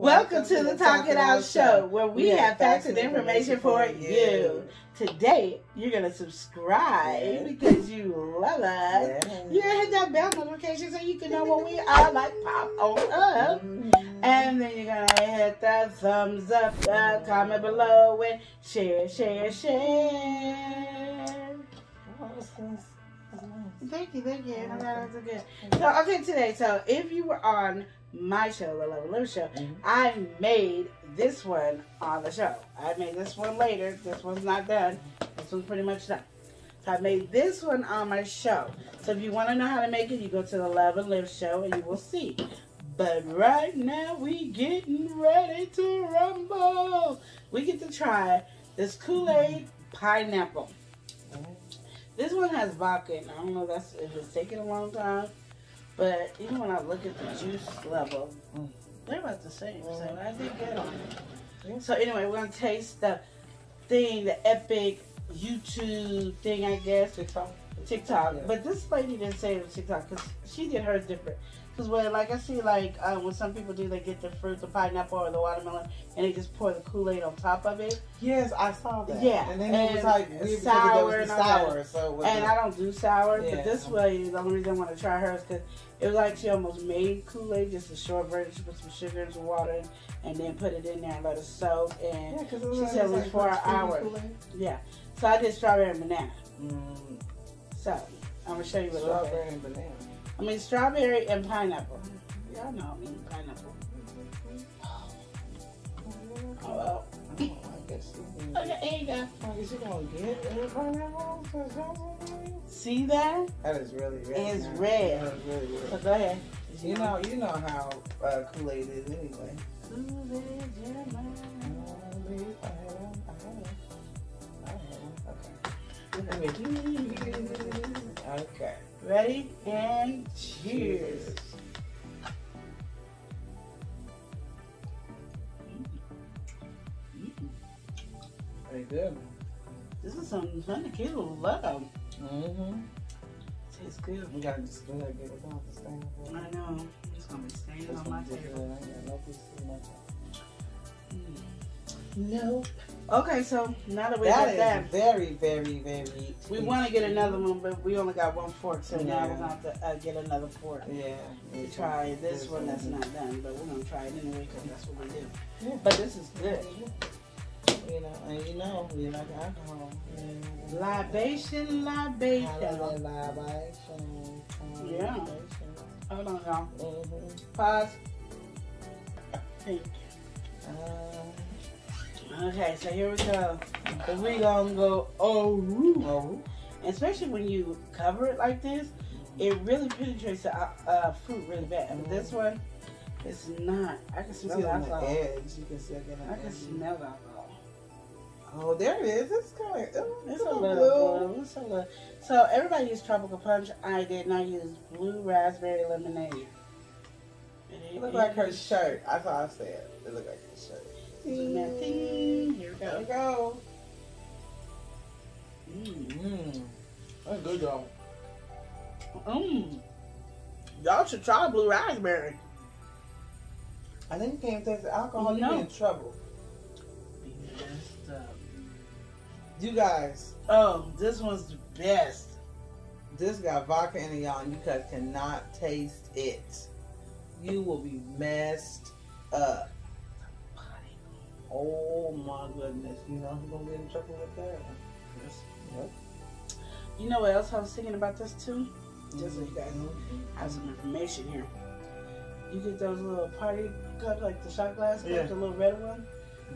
Welcome to the Talk It Out Show, where we have facts and information for you. Today, you're going to subscribe because you love us. To hit that bell notification so you can know when we are, like pop on up. Mm-hmm. And then you're going to hit that thumbs up, the comment below, and share, share, share. Oh, thank you, thank you. I know good. So, okay, today, so if you were on my show, the Love and Live Show, Mhm. I made this one on the show. I made this one later. This one's not done. This one's pretty much done. So I made this one on my show. So if you want to know how to make it, you go to the Love and Live Show and you will see. But right now we getting ready to rumble. We get to try this Kool-Aid pineapple. This one has vodka, and I don't know if that's if it's taking a long time, but even when I look at the juice level, they're about the same. So Mm. I did Yeah. it. So anyway, we're gonna taste the thing, the epic YouTube thing, I guess, TikTok. TikTok. Yeah. But this lady didn't say it was TikTok because she did hers different. Because when, like, I see, like, uh, when some people do, they get the fruit, the pineapple, or the watermelon, and they just pour the Kool Aid on top of it. Yes, I saw that. Yeah, and then it was and like weird because sour it was and sour. So it was And I don't do sour, Yeah. but this way, the only reason I want to try hers because it was like she almost made Kool Aid, just a short version. She put some sugar and some water, and then put it in there and let it soak. And yeah, because she said it was for an hour. yeah, so I did strawberry and banana. Mm, So I'm gonna show you what it looks strawberry and banana. I mean strawberry and pineapple. Y'all know I mean pineapple. Oh well. Oh, I guess you can. Okay, here you go. I guess you gonna get pineapple. See that? That is really red. It's red. That is really So go ahead. You know, you know how uh, Kool Aid is anyway. Kool-Aid, Ready? And cheers. Very good. This is fun the kids will love. Mm-hmm. Tastes good. We gotta just we gotta get it off the stand. I know. It's gonna be This on my table. I got no piece of my- Mm. No. Okay, so now that we That got that, very, very, very. we want to get another one, but we only got one fork, so now we're gonna have to uh, get another fork. Yeah. We try this one that's not done, but we're gonna try it anyway because that's what we do. Yeah. But this is good. You know, and you know, we like alcohol. Yeah. Libation, libation. Libation. Yeah. Hold on, y'all. Mm-hmm. Pause. Think. Uh, Okay, so here we go. So we gonna go oh, oh. especially when you cover it like this, it really penetrates the uh, uh, fruit really bad. But this one, it's not. I can smell See the edge. You can see. I can smell alcohol. Oh, there it is. It's kind of. It's a little blue. It's a little. So everybody used tropical punch. I did not use blue raspberry lemonade. It looked like her shirt. That's all I said. It looked like her shirt. Isn't that thing? Here we go. go. Mm. Mmm. That's good, y'all. Mm. Y'all should try blue raspberry. I think you can't taste the alcohol. No. You're in trouble. Be messed up. You guys, Oh, this one's the best. this got vodka in it, y'all, and you guys cannot taste it. You will be messed up. Oh my goodness. You know who's gonna get in trouble with that? Yep. You know what else I was thinking about this too? Just so you guys Mhm. have some information here. You get those little party cups, like the shot glass cups, Yeah. the little red one.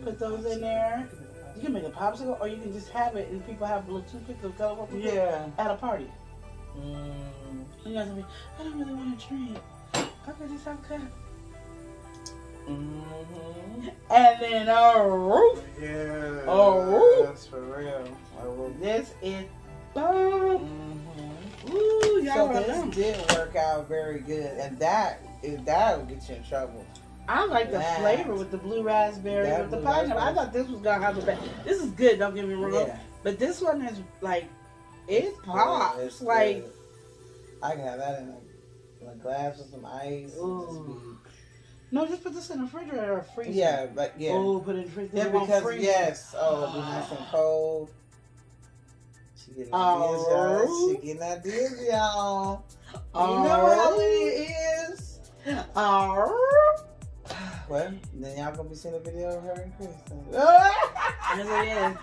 Put those in there. You can make a popsicle, or you can just have it, and people have little toothpicks of colorful toothpicks Yeah. at a party. Mm. You guys will be, I don't really want to drink. Okay, just have a cup. Mm-hmm. And then, a roof. Yeah. A roof. That's for real. Oh. this is bomb. Mm-hmm. Ooh, y'all So this now. did work out very good, and that that will get you in trouble. I like the That- flavor with the blue raspberry that with the blue pineapple. I thought this was gonna have the best. This is good. Don't get me wrong. Yeah. But this one is like, it Yeah, pops. it's like, good. I can have that in a, in a glass with some ice. and just Ooh. No, just put this in the refrigerator or freezer. Yeah, but yeah. Oh, put it in the freezer. Yeah, because freeze. yes, oh, it'll be nice and cold. She getting ideas, Oh. y'all. She getting ideas, y'all. Oh. You Oh. know how it is. Oh. Well, then y'all gonna be seeing a video of her and Chris. Yes, it is.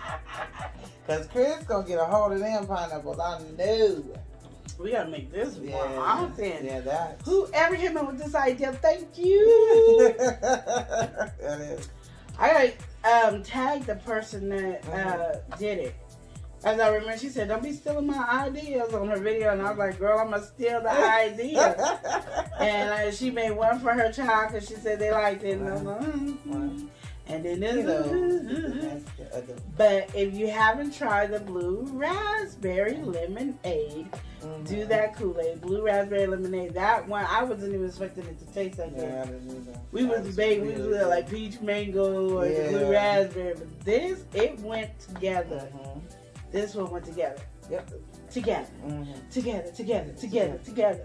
Cause Chris gonna get a hold of them pineapples. I know. We gotta make this more Yeah, often. yeah, that. Whoever came up with this idea, thank you. that is. I gotta um, tag the person that uh, did it. As I remember, she said, "Don't be stealing my ideas" on her video, and I was like, "Girl, I'm gonna steal the idea." and uh, she made one for her child because she said they liked it. And, I was like, "Mm." And then You know, the other- But if you haven't tried the blue raspberry lemonade, Mhm. do that Kool Aid, blue raspberry lemonade. That one, I wasn't even expecting it to taste like that. Yeah, I. We That was debating, we was like peach mango or the blue raspberry, but this it went together. Mhm. This one went together, Yep. together, Mhm. together, together, together, together.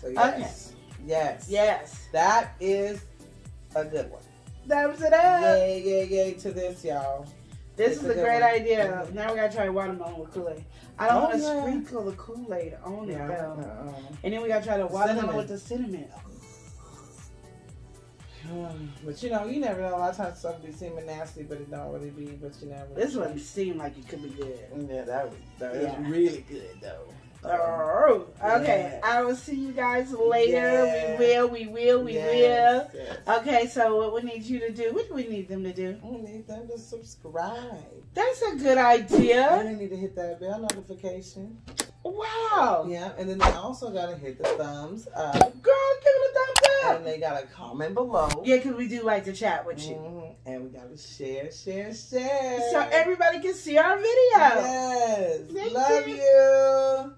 So yes, yes, Yes, that is a good one. that was it. Up. Yay, yay, yay to this, y'all. This It's is a great one. idea. Now we gotta try watermelon with Kool Aid. I don't Oh, want to yeah. sprinkle the Kool Aid on it though. uh-uh. And then we gotta try the watermelon Cinnamon. with the cinnamon. But you know, you never know. A lot of times stuff be seeming nasty, but it don't really be. But you never. This one seemed like it could be good. Yeah, that was that Yeah. was really good though. Oh, okay. Yeah. I will see you guys later. Yeah. We will, we will, we Yes, yes. will. Okay, so what we need you to do, what do we need them to do? We need them to subscribe. That's a good And idea. they need to hit that bell notification. Wow. Yeah, and then they also gotta hit the thumbs up, Girl, give it a thumbs up. and they gotta comment below. Yeah, because we do like to chat with you. Mhm. And we gotta share, share, share. So everybody can see our video. Yes. Thank Love you. you.